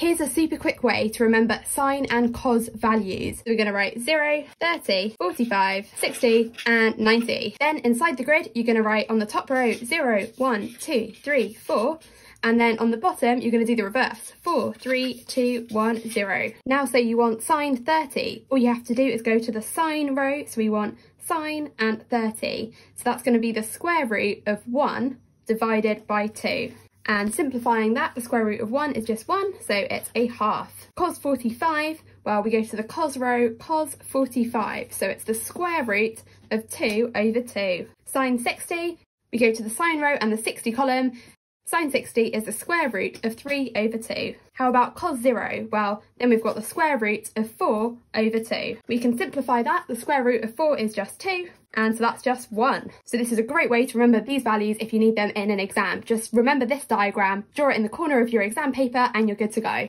Here's a super quick way to remember sine and cos values. So we're going to write 0, 30, 45, 60 and 90. Then inside the grid you're going to write on the top row 0, 1, 2, 3, 4 and then on the bottom you're going to do the reverse. 4 3 2 1 0 now say you want sine 30 all you have to do is go to the sine row. So we want sine and 30 so that's going to be the square root of 1 divided by 2 and simplifying that the square root of 1 is just 1 so it's a half. Cos 45 well we go to the cos row cos 45 so it's the square root of 2 over 2 sine 60 we go to the sine row and the 60 column Sine 60 is the square root of 3 over 2. How about cos 0? Well, then we've got the square root of 4 over 2. We can simplify that. The square root of 4 is just 2, and so that's just 1. So this is a great way to remember these values if you need them in an exam. Just remember this diagram, draw it in the corner of your exam paper, and you're good to go.